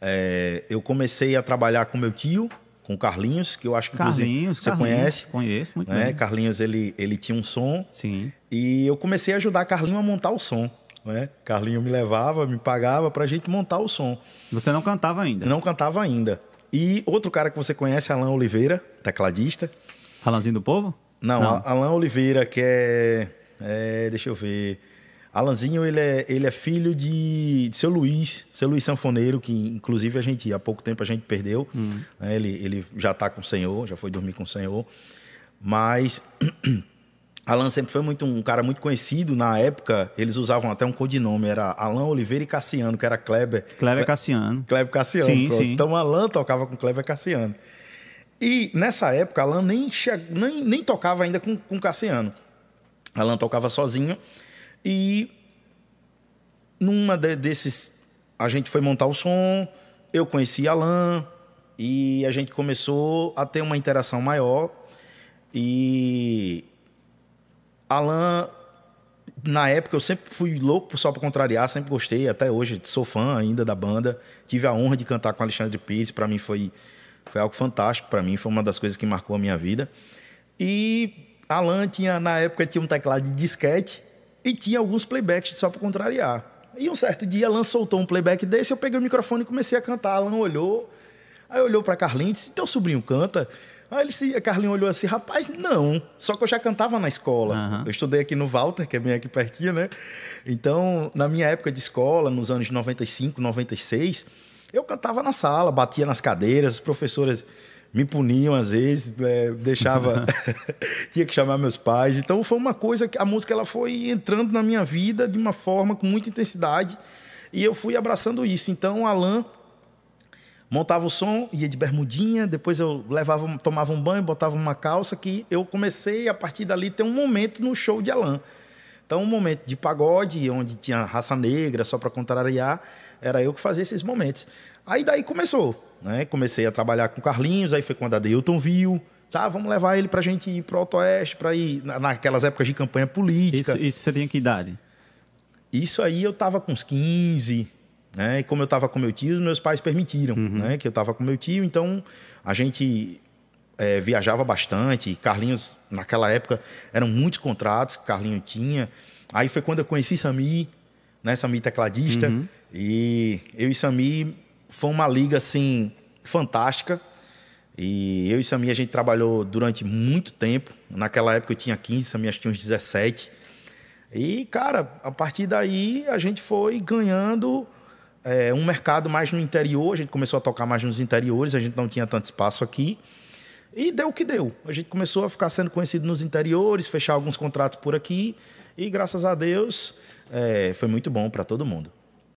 É, eu comecei a trabalhar com meu tio, com o Carlinhos, que eu acho que Carlinhos, você Carlinhos, conhece. Conheço muito né? bem. Carlinhos, ele, ele tinha um som. Sim. E eu comecei a ajudar Carlinhos a montar o som. Né? Carlinhos me levava, me pagava pra gente montar o som. Você não cantava ainda? Não cantava ainda. E outro cara que você conhece, Alain Oliveira, tecladista. Alanzinho do Povo? Não, Não. A- Alain Oliveira, que é, é, Deixa eu ver. Alanzinho, ele é, ele é filho de, de seu Luiz, seu Luiz Sanfoneiro, que inclusive a gente, há pouco tempo a gente perdeu. né? Ele, ele já está com o Senhor, já foi dormir com o Senhor. Mas Alan sempre foi muito um cara muito conhecido. Na época, eles usavam até um codinome, era Alan Oliveira e Cassiano, que era Kleber. Kleber Cassiano. Kleber Cassiano. Sim, pronto. sim. Então Alan tocava com Kleber Cassiano. E nessa época, Alan nem, che... nem, nem tocava ainda com, com Cassiano. Alan tocava sozinho. E numa de- desses, a gente foi montar o som, eu conheci Alan e a gente começou a ter uma interação maior. E Alan, na época, eu sempre fui louco só para contrariar, sempre gostei, até hoje sou fã ainda da banda. Tive a honra de cantar com Alexandre Pires, para mim foi, foi algo fantástico, para mim foi uma das coisas que marcou a minha vida. E Alan tinha, na época, tinha um teclado de disquete e tinha alguns playbacks só para contrariar. E um certo dia, Alan soltou um playback desse, eu peguei o microfone e comecei a cantar. Alan olhou, aí olhou para Carlinhos e disse: Teu sobrinho canta? Aí ele se, a Carlinhos olhou assim: Rapaz, não. Só que eu já cantava na escola. Aham. Eu estudei aqui no Walter, que é bem aqui pertinho, né? Então, na minha época de escola, nos anos 95, 96, eu cantava na sala, batia nas cadeiras, as professoras me puniam às vezes, é, deixava, tinha que chamar meus pais. Então foi uma coisa que a música ela foi entrando na minha vida de uma forma com muita intensidade e eu fui abraçando isso. Então, Alan montava o som, ia de bermudinha, depois eu levava, tomava um banho, botava uma calça que eu comecei a partir dali ter um momento no show de Alan. Então, um momento de pagode, onde tinha raça negra, só para contrariar, era eu que fazia esses momentos. Aí daí começou, né? Comecei a trabalhar com Carlinhos, aí foi quando a Deilton viu, tá, vamos levar ele pra gente ir pro Alto Oeste, para ir na- naquelas épocas de campanha política. Isso, isso você tinha que idade? Isso aí eu tava com uns 15, né? E como eu tava com meu tio, meus pais permitiram, né? Que eu tava com meu tio, então a gente eh, viajava bastante. Carlinhos, naquela época, eram muitos contratos que Carlinhos tinha. Aí foi quando eu conheci Sami, né? Sami tecladista. E eu e Sami foi uma liga, assim, fantástica. E eu e Sami, a gente trabalhou durante muito tempo. Naquela época eu tinha 15, Sami acho que tinha uns 17. E, cara, a partir daí a gente foi ganhando é, um mercado mais no interior. A gente começou a tocar mais nos interiores, a gente não tinha tanto espaço aqui. E deu o que deu. A gente começou a ficar sendo conhecido nos interiores, fechar alguns contratos por aqui. E graças a Deus é, foi muito bom para todo mundo.